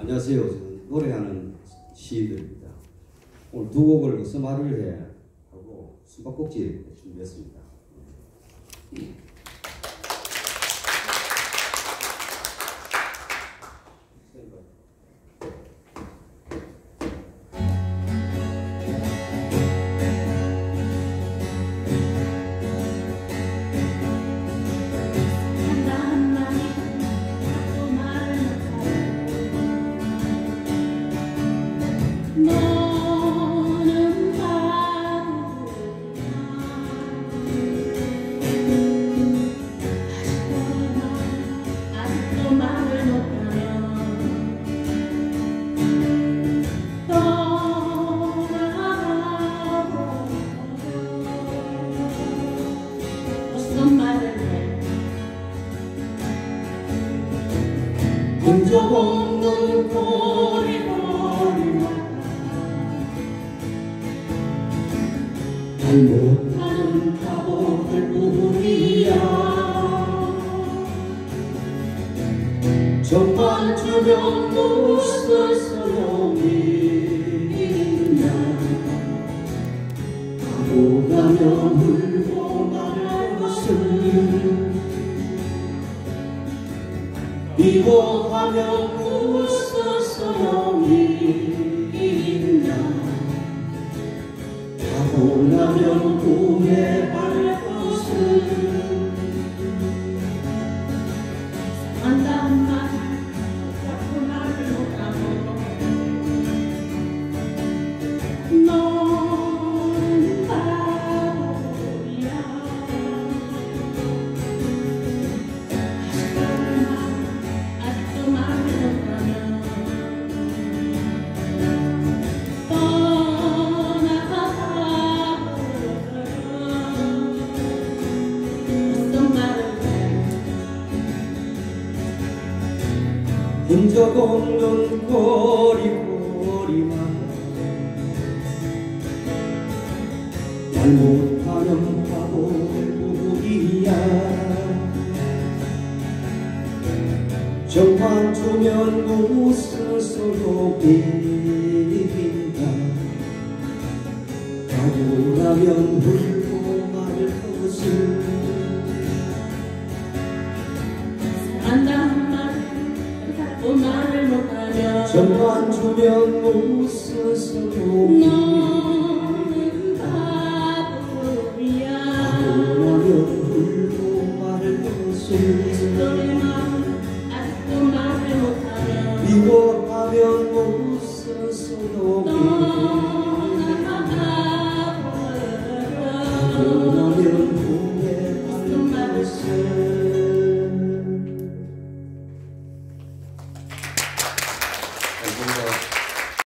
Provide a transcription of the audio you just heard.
안녕하세요. 저는 노래하는 시인들입니다. 오늘 두 곡을 서마를 해 하고 숨바꼭질 준비했습니다. 해? 흔적 없는 거 잘못하는 바보들 뿐이야 정말 주면 무슨 소용이 있냐 바보라면 울고 말할 것을 미워하면 무슨 소용이 있냐 바 보라면 후회 흔적 없는 거리거리만. 잘못하면 바보뿐이야. 정만 주면 무슨 소용인 정만 주면 무슨 소용이 너는 바보야. 바보라면 울고 말을 것을 너의 마음 아직도 말을 못하면 미워하면 무슨 소용이